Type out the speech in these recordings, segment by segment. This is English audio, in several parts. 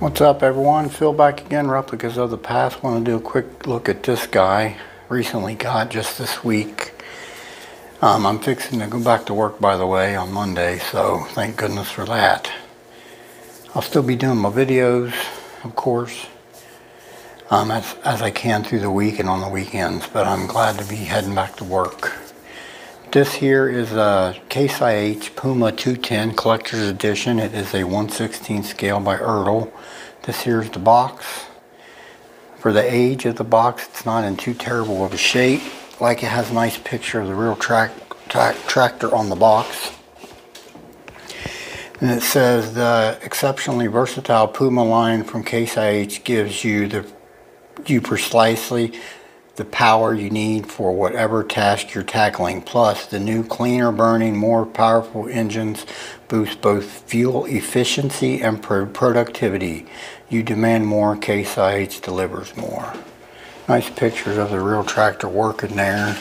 What's up everyone? Phil back again, Replicas of the Past. Want to do a quick look at this guy. Recently got just this week. Um, I'm fixing to go back to work by the way on Monday, so thank goodness for that. I'll still be doing my videos, of course, um, as, as I can through the week and on the weekends, but I'm glad to be heading back to work. This here is a Case IH Puma 210 Collector's Edition. It is a 116 scale by Ertl. This here's the box. For the age of the box, it's not in too terrible of a shape. Like it has a nice picture of the real track, track tractor on the box. And it says the exceptionally versatile Puma line from Case IH gives you the you precisely the power you need for whatever task you're tackling. Plus, the new cleaner burning, more powerful engines boost both fuel efficiency and pro productivity. You demand more, Case IH delivers more. Nice pictures of the real tractor working there.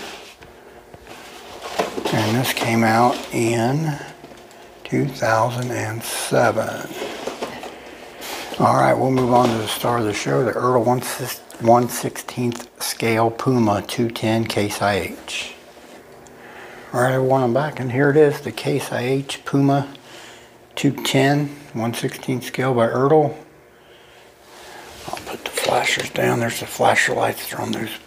And this came out in 2007. All right, we'll move on to the star of the show, the Ertl 116th scale Puma 210 Case IH. All right, everyone, I'm back, and here it is, the Case IH Puma 210 116th scale by Ertl. I'll put the flashers down. There's the flasher lights on those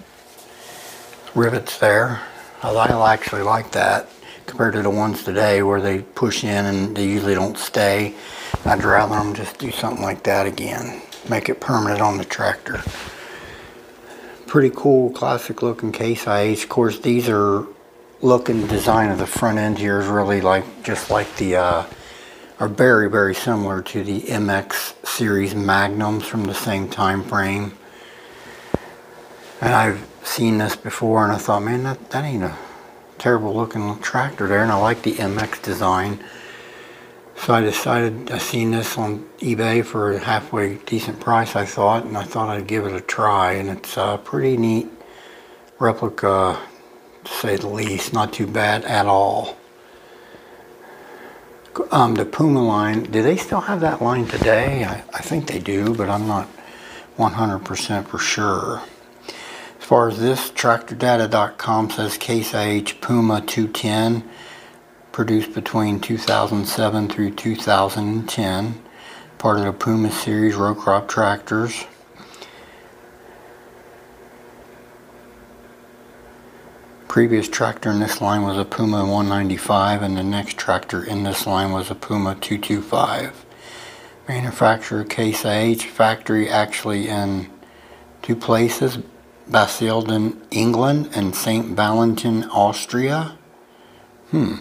rivets there. I actually like that compared to the ones today where they push in and they usually don't stay. I'd rather them just do something like that again. Make it permanent on the tractor pretty cool classic looking case IH. Of course these are looking design of the front end here is really like just like the uh, are very very similar to the MX series Magnums from the same time frame. And I've seen this before and I thought man that, that ain't a terrible looking tractor there and I like the MX design. So I decided, I seen this on eBay for a halfway decent price I thought, and I thought I'd give it a try, and it's a pretty neat replica, to say the least, not too bad at all. Um, the Puma line, do they still have that line today? I, I think they do, but I'm not 100% for sure. As far as this, TractorData.com says Case IH Puma 210 produced between 2007 through 2010, part of the Puma series row crop tractors. Previous tractor in this line was a Puma 195 and the next tractor in this line was a Puma 225. Manufacturer Case IH factory actually in two places, Basildon, England and St. Valentin, Austria. Hmm.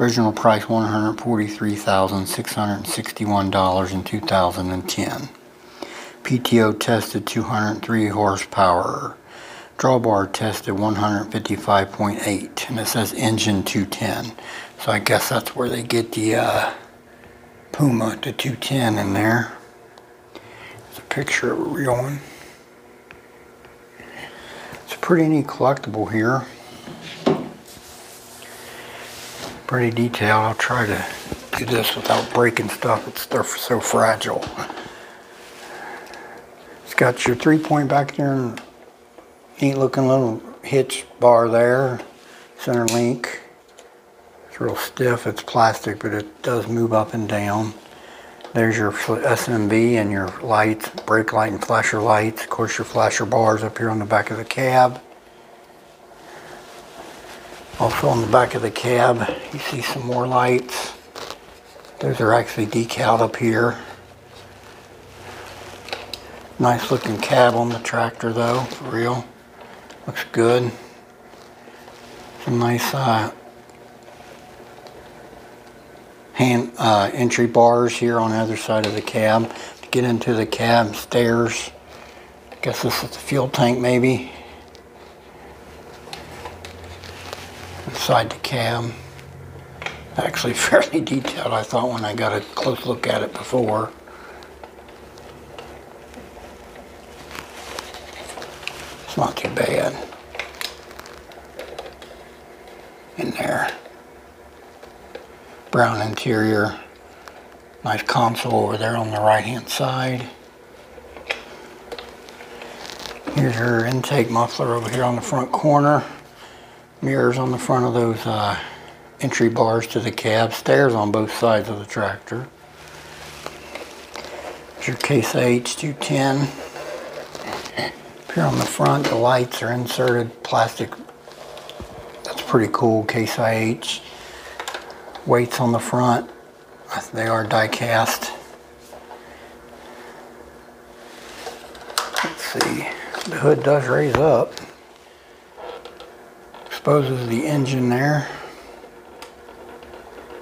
Original price $143,661 in 2010. PTO tested 203 horsepower. Drawbar tested 155.8 and it says engine 210. So I guess that's where they get the uh, Puma to 210 in there. It's a picture of a real one. It's a pretty neat collectible here pretty detailed. I'll try to do this without breaking stuff. It's so fragile. It's got your three point back there and neat looking little hitch bar there. Center link. It's real stiff. It's plastic, but it does move up and down. There's your SMV and your lights, brake light and flasher lights. Of course, your flasher bars up here on the back of the cab. Also on the back of the cab, you see some more lights. Those are actually decaled up here. Nice looking cab on the tractor though, for real. Looks good. Some nice uh, hand uh, entry bars here on the other side of the cab to get into the cab stairs. I guess this is the fuel tank maybe. Inside the cam. Actually fairly detailed I thought when I got a close look at it before. It's not too bad. In there. Brown interior. Nice console over there on the right hand side. Here's your intake muffler over here on the front corner. Mirrors on the front of those uh, entry bars to the cab. Stairs on both sides of the tractor. Here's your Case IH 210. Here on the front, the lights are inserted plastic. That's pretty cool, Case IH. Weights on the front. They are die cast. Let's see. The hood does raise up. Exposes the engine there.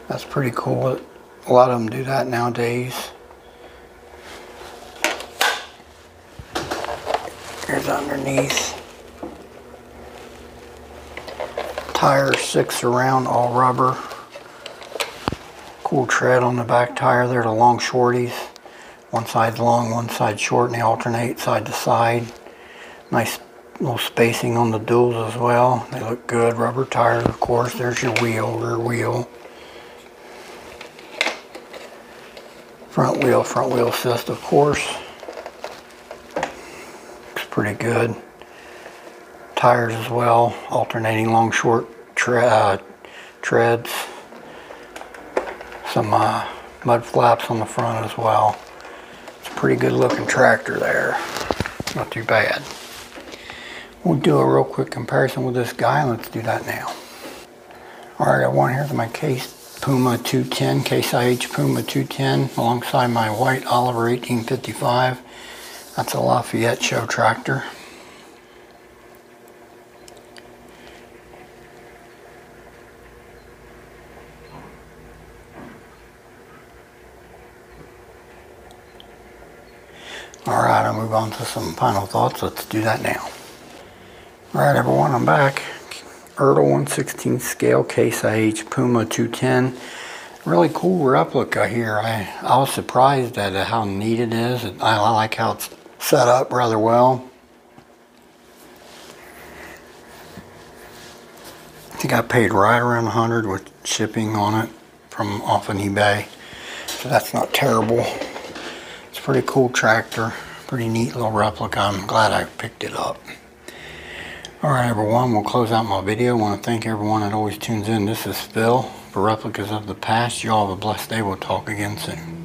That's pretty cool. A lot of them do that nowadays. Here's underneath. Tires six around, all rubber. Cool tread on the back tire there, the long shorties. One side's long, one side short, and they alternate side to side. Nice little spacing on the duals as well. They look good. Rubber tires, of course. There's your wheel, rear wheel. Front wheel, front wheel assist, of course. Looks pretty good. Tires as well, alternating long, short tre uh, treads. Some uh, mud flaps on the front as well. It's a pretty good looking tractor there. Not too bad. We'll do a real quick comparison with this guy. Let's do that now. All right, I want here's my Case Puma 210, Case IH Puma 210, alongside my white Oliver 1855. That's a Lafayette show tractor. All right, I'll move on to some final thoughts. Let's do that now. All right, everyone, I'm back. Ertl 116 scale case IH Puma 210. Really cool replica here. I, I was surprised at how neat it is. I, I like how it's set up rather well. I think I paid right around 100 with shipping on it from off an eBay. So that's not terrible. It's a pretty cool tractor. Pretty neat little replica. I'm glad I picked it up. Alright everyone, we'll close out my video. I want to thank everyone that always tunes in. This is Phil for Replicas of the Past. You all have a blessed day. We'll talk again soon.